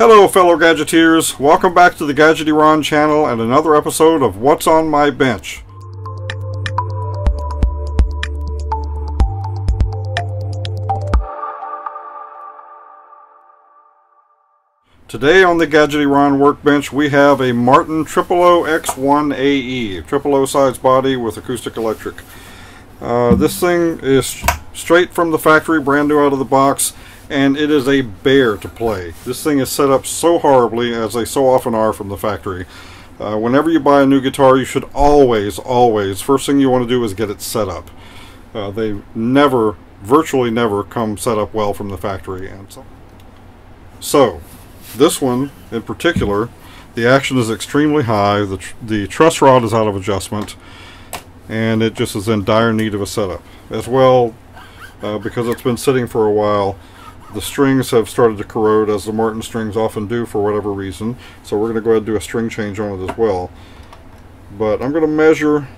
Hello fellow Gadgeteers, welcome back to the Gadgety Ron channel and another episode of What's on My Bench. Today on the Gadgety Ron workbench we have a Martin 000 X1AE, triple O size body with acoustic electric. Uh, this thing is straight from the factory, brand new out of the box, and it is a bear to play. This thing is set up so horribly, as they so often are from the factory. Uh, whenever you buy a new guitar, you should always, always, first thing you want to do is get it set up. Uh, they never, virtually never, come set up well from the factory. And so, so this one in particular, the action is extremely high, the, tr the truss rod is out of adjustment, and it just is in dire need of a setup. As well, uh, because it's been sitting for a while, the strings have started to corrode as the Martin strings often do for whatever reason, so we're going to go ahead and do a string change on it as well. But I'm going to measure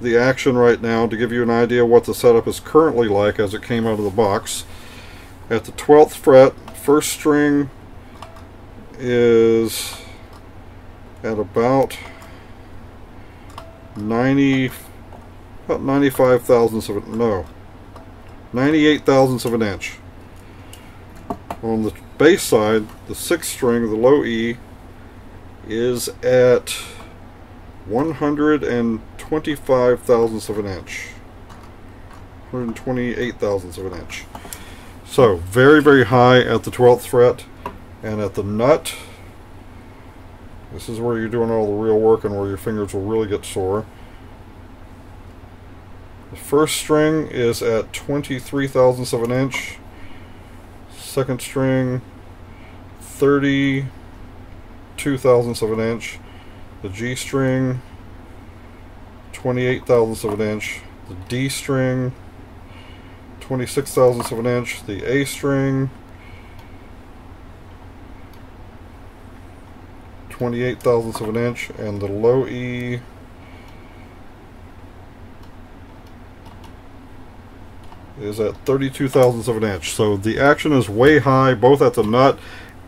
the action right now to give you an idea what the setup is currently like as it came out of the box. At the 12th fret, first string is at about 90 about 95 thousandths of it no 98 thousandths of an inch on the bass side the sixth string the low E is at 125 thousandths of an inch 128 thousandths of an inch so very very high at the 12th fret and at the nut, this is where you're doing all the real work and where your fingers will really get sore. The first string is at 23 thousandths of an inch. Second string, 32 thousandths of an inch. The G string, 28 thousandths of an inch. The D string, 26 thousandths of an inch. The A string, 28 thousandths of an inch and the low E is at 32 thousandths of an inch so the action is way high both at the nut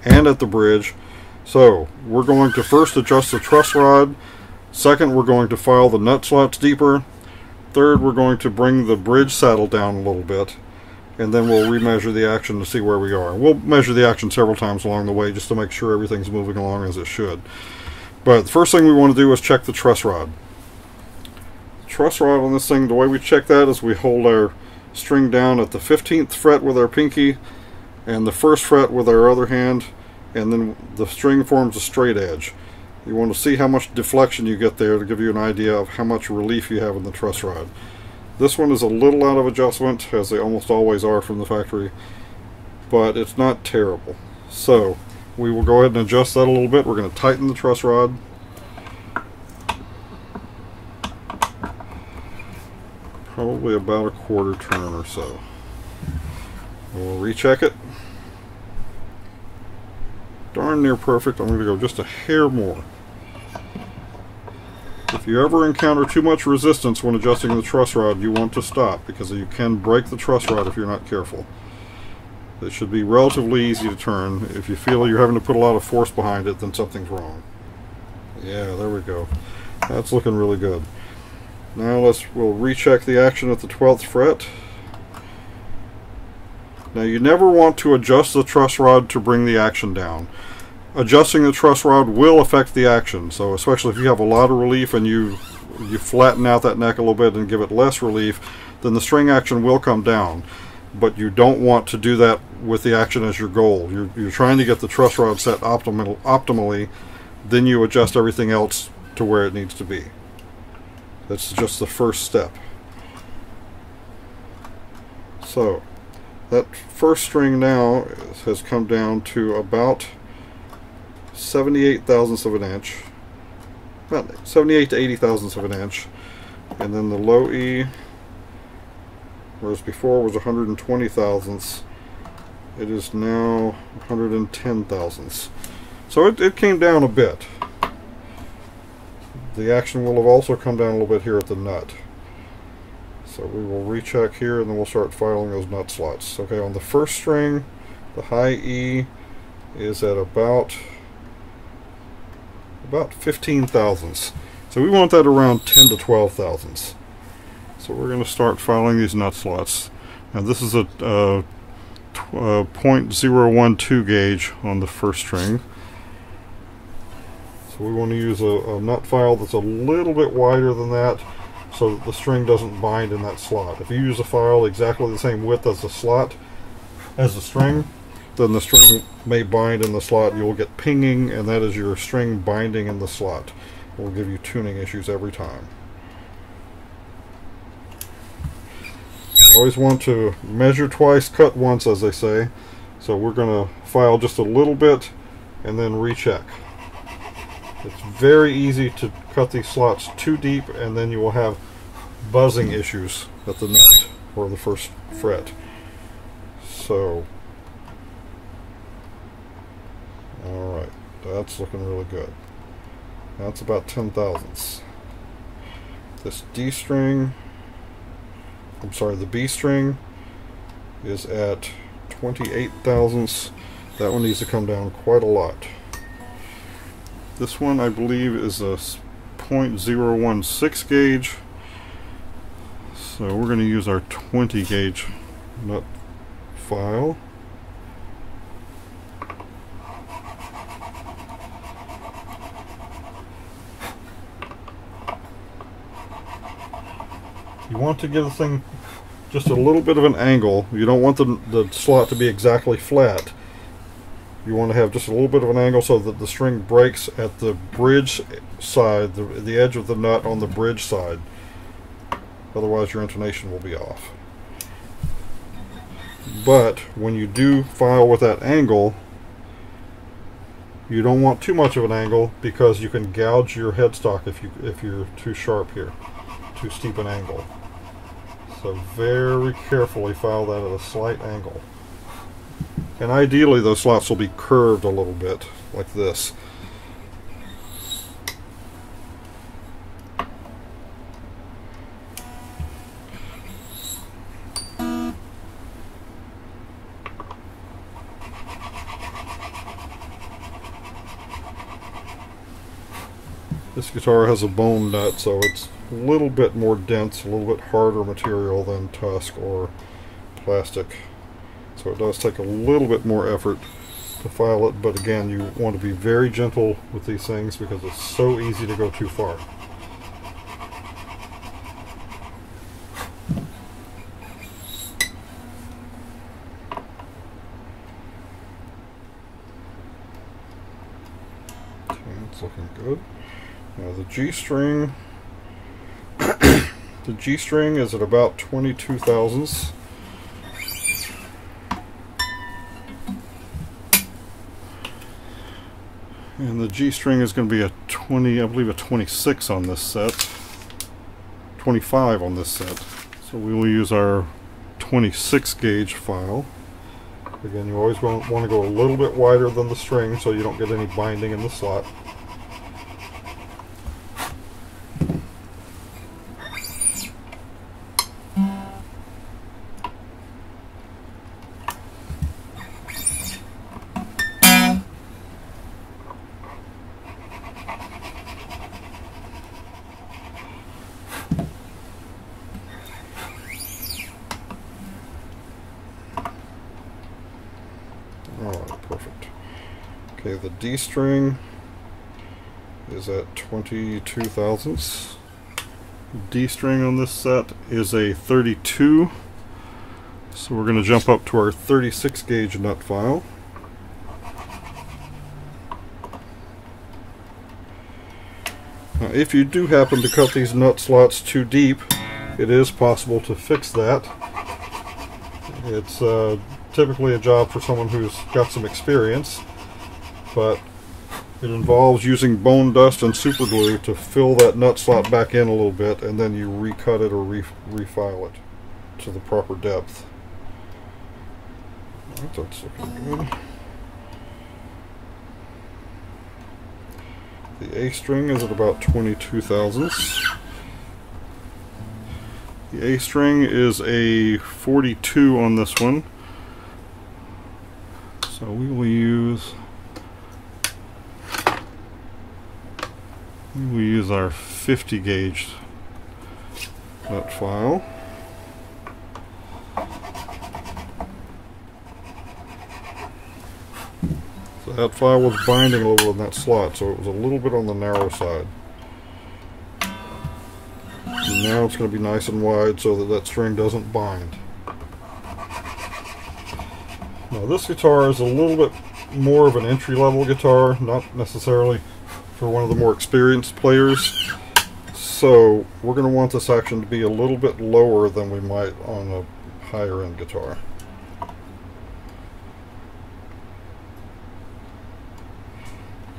and at the bridge so we're going to first adjust the truss rod second we're going to file the nut slots deeper third we're going to bring the bridge saddle down a little bit and then we'll remeasure the action to see where we are. We'll measure the action several times along the way just to make sure everything's moving along as it should. But the first thing we want to do is check the truss rod. truss rod on this thing, the way we check that is we hold our string down at the 15th fret with our pinky and the first fret with our other hand and then the string forms a straight edge. You want to see how much deflection you get there to give you an idea of how much relief you have in the truss rod. This one is a little out of adjustment, as they almost always are from the factory, but it's not terrible. So, we will go ahead and adjust that a little bit. We're going to tighten the truss rod. Probably about a quarter turn or so. We'll recheck it. Darn near perfect. I'm going to go just a hair more. If you ever encounter too much resistance when adjusting the truss rod, you want to stop because you can break the truss rod if you're not careful. It should be relatively easy to turn. If you feel you're having to put a lot of force behind it, then something's wrong. Yeah, there we go. That's looking really good. Now let's we'll recheck the action at the 12th fret. Now you never want to adjust the truss rod to bring the action down adjusting the truss rod will affect the action. So especially if you have a lot of relief and you you flatten out that neck a little bit and give it less relief, then the string action will come down. But you don't want to do that with the action as your goal. You're, you're trying to get the truss rod set optimal, optimally, then you adjust everything else to where it needs to be. That's just the first step. So, that first string now has come down to about 78 thousandths of an inch. About 78 to 80 thousandths of an inch. And then the low E whereas before was 120 thousandths it is now 110 thousandths. So it, it came down a bit the action will have also come down a little bit here at the nut so we will recheck here and then we'll start filing those nut slots okay on the first string the high E is at about about 15 thousandths. So we want that around 10 to 12 thousandths. So we're going to start filing these nut slots. Now this is a uh, uh, 0.012 gauge on the first string. So we want to use a, a, nut file that's a little bit wider than that so that the string doesn't bind in that slot. If you use a file exactly the same width as the slot, as the string, then the string may bind in the slot. You'll get pinging and that is your string binding in the slot. It will give you tuning issues every time. You always want to measure twice, cut once as they say. So we're going to file just a little bit and then recheck. It's very easy to cut these slots too deep and then you will have buzzing issues at the nut or the first fret. So, alright, that's looking really good. That's about 10 thousandths. This D string, I'm sorry, the B string is at 28 thousandths. That one needs to come down quite a lot. This one I believe is a 0.016 gauge. So we're going to use our 20 gauge nut file. You want to give the thing just a little bit of an angle. You don't want the, the slot to be exactly flat you want to have just a little bit of an angle so that the string breaks at the bridge side, the, the edge of the nut on the bridge side. Otherwise your intonation will be off. But when you do file with that angle, you don't want too much of an angle because you can gouge your headstock if you if you're too sharp here, too steep an angle. So very carefully file that at a slight angle. And ideally those slots will be curved a little bit, like this. This guitar has a bone nut, so it's a little bit more dense, a little bit harder material than tusk or plastic. So it does take a little bit more effort to file it, but again, you want to be very gentle with these things because it's so easy to go too far. Okay, it's looking good. Now the G string, the G string is at about 22 thousandths. And the G string is going to be a 20, I believe a 26 on this set. 25 on this set. So we will use our 26 gauge file. Again, you always want, to go a little bit wider than the string so you don't get any binding in the slot. D string is at 22 thousandths. D string on this set is a 32. So we're going to jump up to our 36 gauge nut file. Now if you do happen to cut these nut slots too deep, it is possible to fix that. It's uh, typically a job for someone who's got some experience but it involves using bone dust and super glue to fill that nut slot back in a little bit and then you recut it or re refile it to the proper depth. that's looking good. The A string is at about 22 thousandths. The A string is a 42 on this one. So we will use we use our 50 gauge nut file. So that file was binding a little in that slot, so it was a little bit on the narrow side. And now it's going to be nice and wide so that that string doesn't bind. Now this guitar is a little bit more of an entry-level guitar, not necessarily for one of the more experienced players. So we're going to want this action to be a little bit lower than we might on a higher end guitar.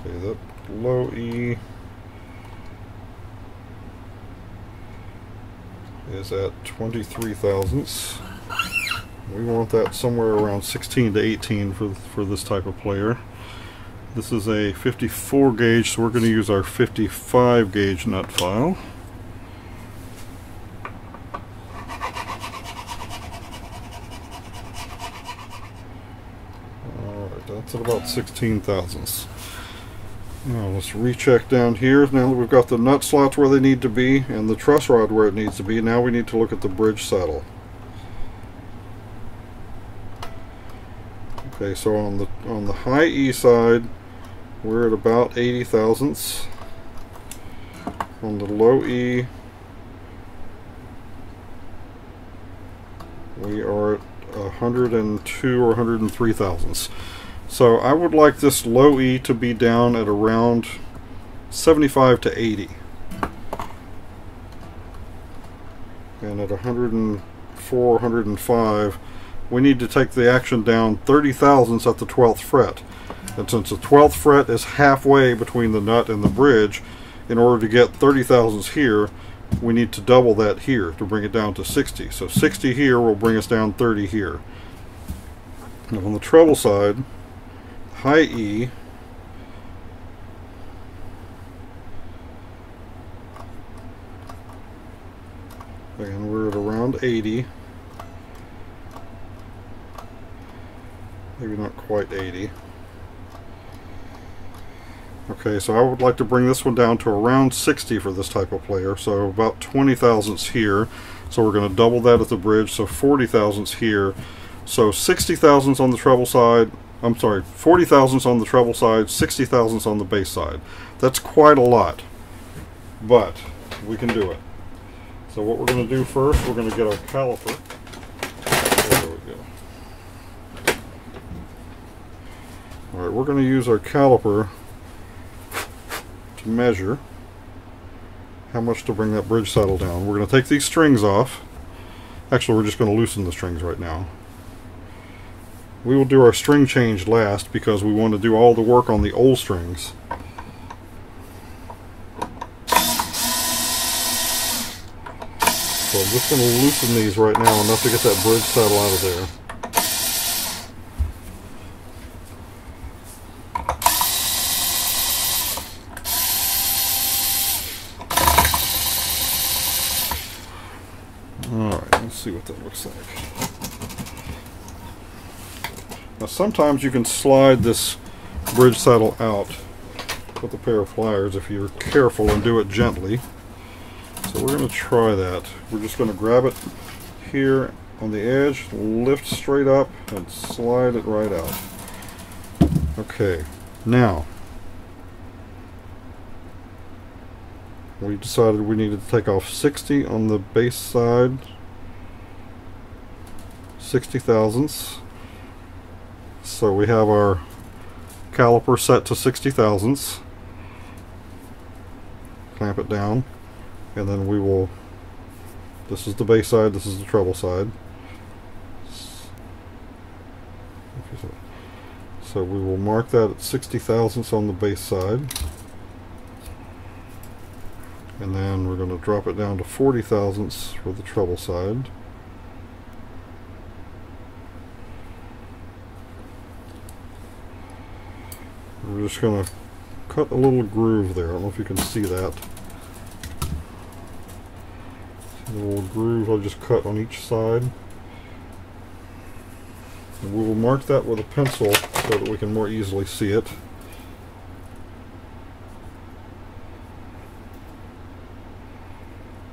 Okay, that low E is at 23 thousandths. We want that somewhere around 16 to 18 for, for this type of player. This is a 54 gauge, so we're going to use our 55 gauge nut file. Alright, that's at about 16 thousandths. Now let's recheck down here. Now that we've got the nut slots where they need to be and the truss rod where it needs to be, now we need to look at the bridge saddle. Okay, so on the on the high E side, we're at about 80 thousandths. On the low E, we are at 102 or 103 thousandths. So I would like this low E to be down at around 75 to 80. And at 104, 105, we need to take the action down 30 thousandths at the 12th fret. And since the 12th fret is halfway between the nut and the bridge, in order to get 30 thousandths here, we need to double that here to bring it down to 60. So 60 here will bring us down 30 here. Now on the treble side, high E and we're at around 80 maybe not quite 80 okay so I would like to bring this one down to around 60 for this type of player so about 20 thousandths here so we're going to double that at the bridge so 40 thousandths here so 60 thousandths on the treble side I'm sorry, 40 thousandths on the treble side, 60 thousandths on the bass side. That's quite a lot, but we can do it. So what we're going to do first, we're going to get our caliper. There we go. Alright, we're going to use our caliper measure how much to bring that bridge saddle down. We're going to take these strings off. Actually, we're just going to loosen the strings right now. We will do our string change last because we want to do all the work on the old strings. So I'm just going to loosen these right now enough to get that bridge saddle out of there. Alright, let's see what that looks like. Now sometimes you can slide this bridge saddle out with a pair of pliers if you're careful and do it gently. So we're going to try that. We're just going to grab it here on the edge, lift straight up, and slide it right out. Okay, now we decided we needed to take off 60 on the bass side, 60 thousandths. So we have our caliper set to 60 thousandths. Clamp it down and then we will this is the bass side, this is the treble side. So we will mark that at 60 thousandths on the bass side. And then we're going to drop it down to 40 thousandths for the treble side. We're just going to cut a little groove there. I don't know if you can see that. A little groove I'll just cut on each side. And we will mark that with a pencil so that we can more easily see it.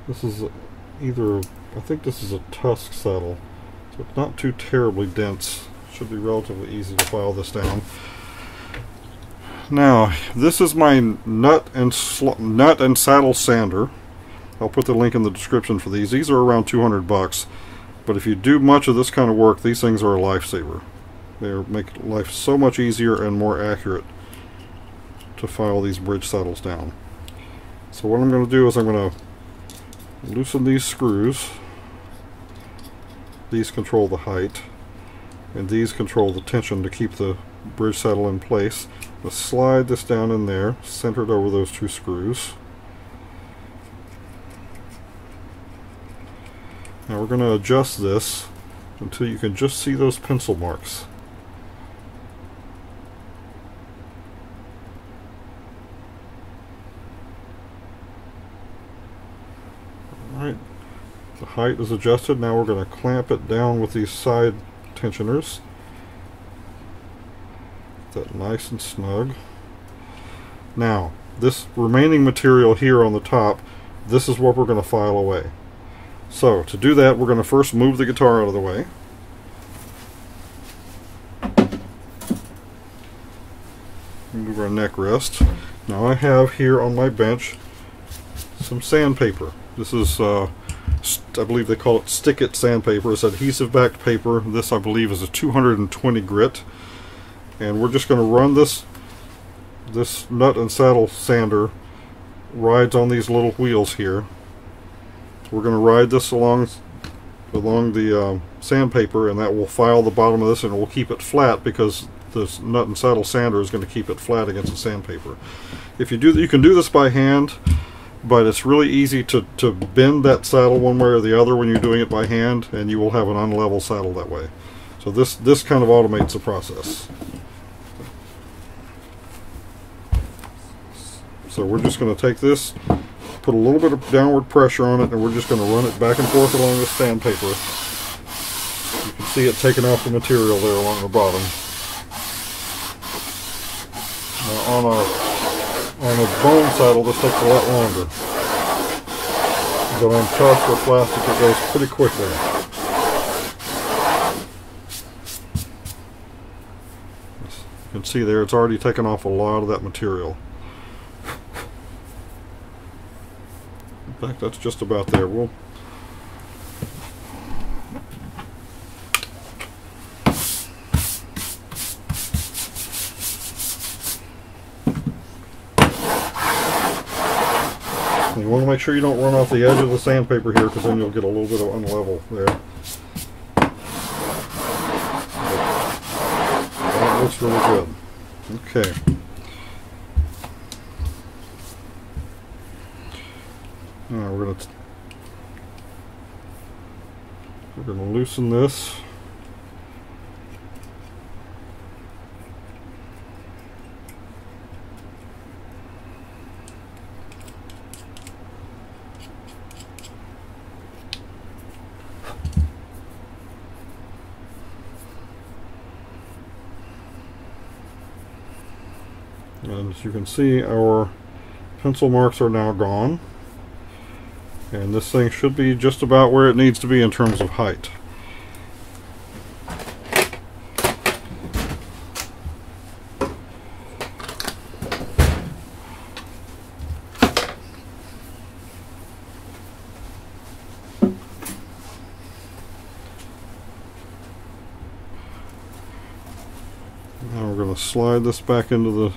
This is either, I think this is a tusk saddle, so it's not too terribly dense. Should be relatively easy to file this down. Now, this is my nut and nut and saddle sander. I'll put the link in the description for these. These are around 200 bucks, but if you do much of this kind of work, these things are a lifesaver. They make life so much easier and more accurate to file these bridge saddles down. So what I'm going to do is I'm going to loosen these screws. These control the height and these control the tension to keep the bridge saddle in place. Let's slide this down in there, centered over those two screws. Now we're going to adjust this until you can just see those pencil marks. Alright, the height is adjusted. Now we're going to clamp it down with these side tensioners. That nice and snug. Now, this remaining material here on the top, this is what we're going to file away. So, to do that, we're going to first move the guitar out of the way. Move our neck rest. Now I have here on my bench some sandpaper. This is uh, I believe they call it Stikit sandpaper. It's adhesive backed paper. This I believe is a 220 grit. And we're just going to run this this nut and saddle sander rides on these little wheels here. We're going to ride this along along the uh, sandpaper and that will file the bottom of this and it will keep it flat because this nut and saddle sander is going to keep it flat against the sandpaper. If you do, you can do this by hand but it's really easy to, to bend that saddle one way or the other when you're doing it by hand and you will have an unlevel saddle that way. So this, this kind of automates the process. So we're just going to take this, put a little bit of downward pressure on it and we're just going to run it back and forth along the sandpaper. You can see it taking off the material there along the bottom. Now on a on a bone saddle, this takes a lot longer. But on tusk or plastic, it goes pretty quickly. You can see there, it's already taken off a lot of that material. In fact, that's just about there. We'll You want to make sure you don't run off the edge of the sandpaper here because then you'll get a little bit of unlevel there. That good. Okay. Now we're gonna we're gonna loosen this. And as you can see, our pencil marks are now gone. And this thing should be just about where it needs to be in terms of height. Now we're going to slide this back into the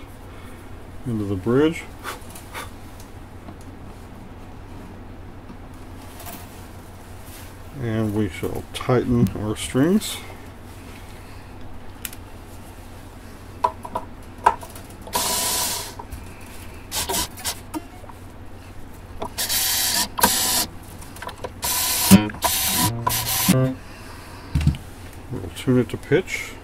into the bridge. And we shall tighten our strings. We'll tune it to pitch.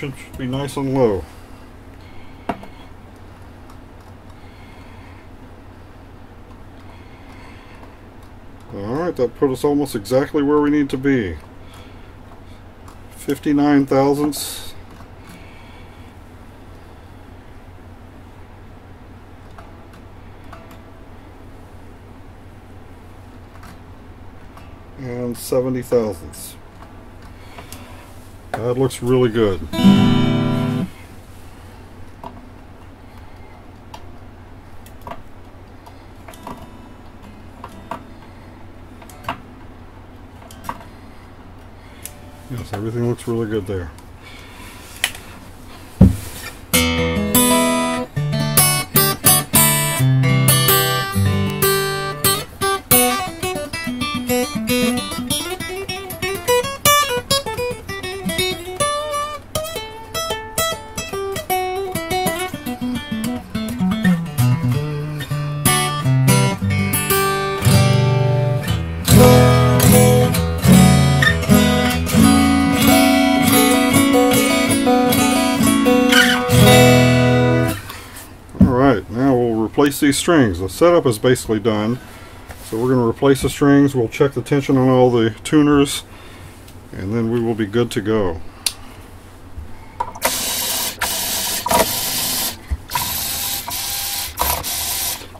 Should be nice and low. Alright, that put us almost exactly where we need to be. 59 thousandths. And 70 thousandths. That looks really good. Replace these strings. The setup is basically done. So we're going to replace the strings, we'll check the tension on all the tuners, and then we will be good to go.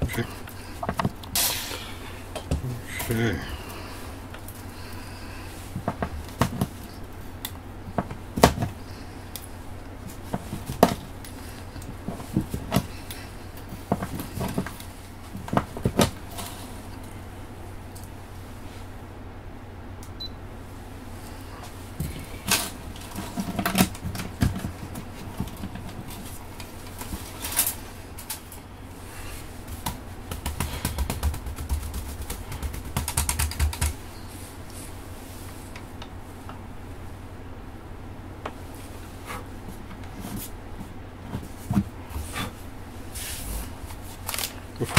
Okay. Okay.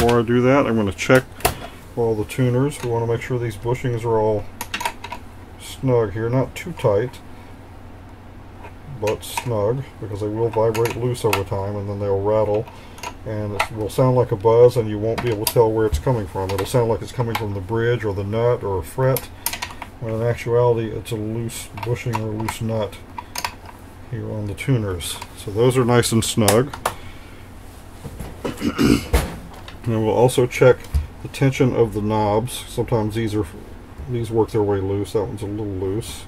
Before I do that, I'm going to check all the tuners. We want to make sure these bushings are all snug here. Not too tight, but snug, because they will vibrate loose over time, and then they'll rattle, and it will sound like a buzz, and you won't be able to tell where it's coming from. It'll sound like it's coming from the bridge, or the nut, or a fret, when in actuality it's a loose bushing or loose nut here on the tuners. So those are nice and snug. And we'll also check the tension of the knobs. Sometimes these are these work their way loose. That one's a little loose.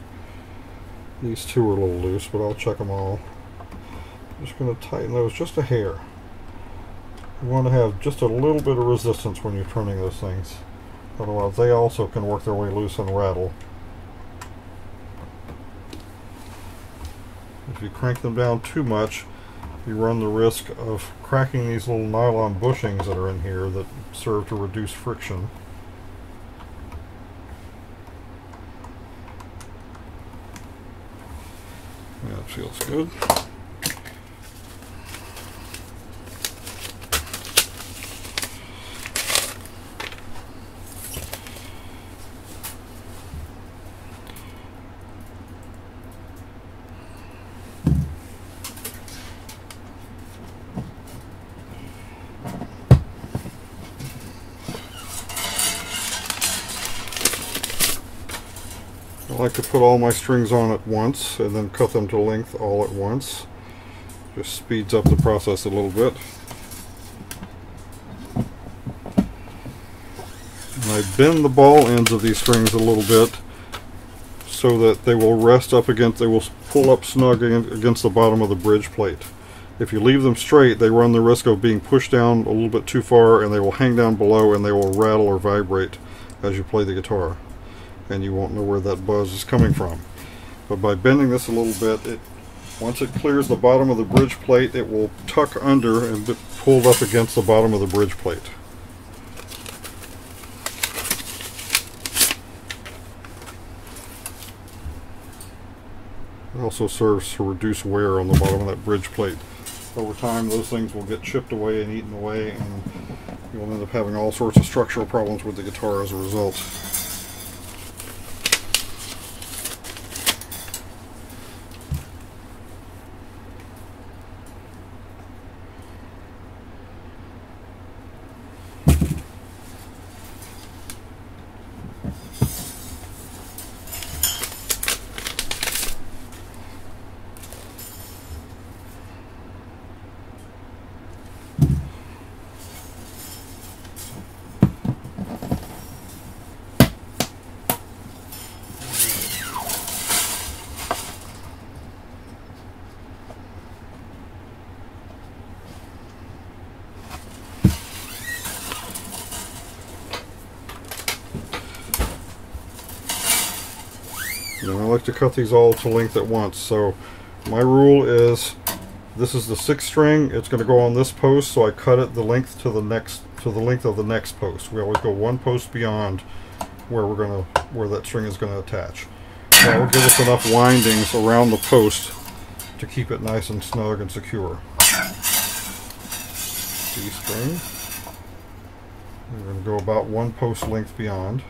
These two are a little loose, but I'll check them all. I'm just going to tighten those just a hair. You want to have just a little bit of resistance when you're turning those things. Otherwise, they also can work their way loose and rattle. If you crank them down too much, you run the risk of cracking these little nylon bushings that are in here that serve to reduce friction. Yeah, it feels good. Like to put all my strings on at once and then cut them to length all at once. Just speeds up the process a little bit. And I bend the ball ends of these strings a little bit so that they will rest up against, they will pull up snug against the bottom of the bridge plate. If you leave them straight, they run the risk of being pushed down a little bit too far and they will hang down below and they will rattle or vibrate as you play the guitar and you won't know where that buzz is coming from. But by bending this a little bit, it once it clears the bottom of the bridge plate, it will tuck under and be pulled up against the bottom of the bridge plate. It also serves to reduce wear on the bottom of that bridge plate. Over time, those things will get chipped away and eaten away, and you'll end up having all sorts of structural problems with the guitar as a result. And I like to cut these all to length at once. So my rule is this is the sixth string. It's going to go on this post, so I cut it the length to the next to the length of the next post. We always go one post beyond where we're going to where that string is going to attach. That will give us enough windings around the post to keep it nice and snug and secure. C string. We're going to go about one post length beyond.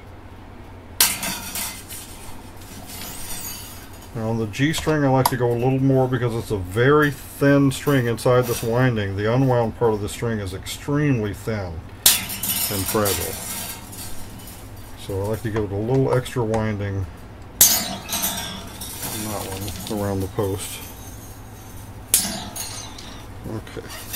Now on the G string I like to go a little more because it's a very thin string inside this winding. The unwound part of the string is extremely thin and fragile. So I like to give it a little extra winding on that one around the post. Okay.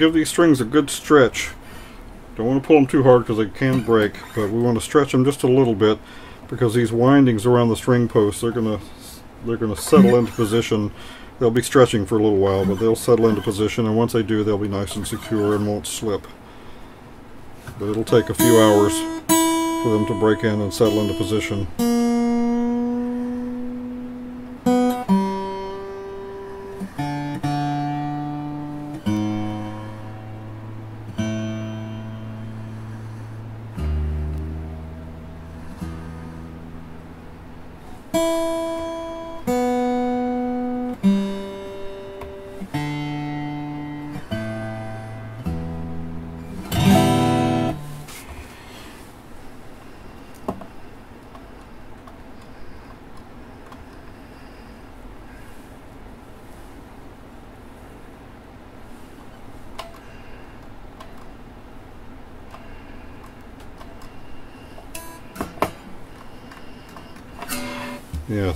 Give these strings a good stretch. Don't want to pull them too hard because they can break, but we want to stretch them just a little bit because these windings around the string posts, they're going to they're going to settle into position. They'll be stretching for a little while, but they'll settle into position, and once they do, they'll be nice and secure and won't slip. But it'll take a few hours for them to break in and settle into position.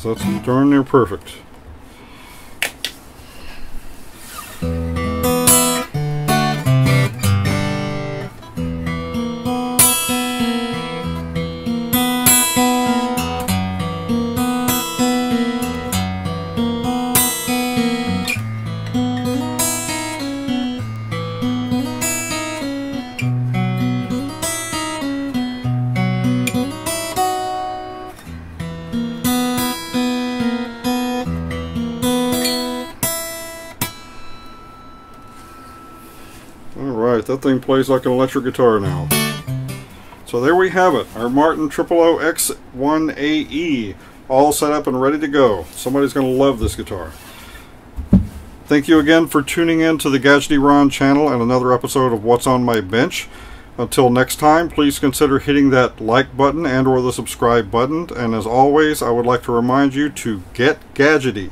Yes, that's darn near perfect. That thing plays like an electric guitar now. So there we have it, our Martin 000 X1AE, all set up and ready to go. Somebody's going to love this guitar. Thank you again for tuning in to the Gadgety Ron channel and another episode of What's on My Bench. Until next time, please consider hitting that like button and or the subscribe button. And as always, I would like to remind you to get gadgety.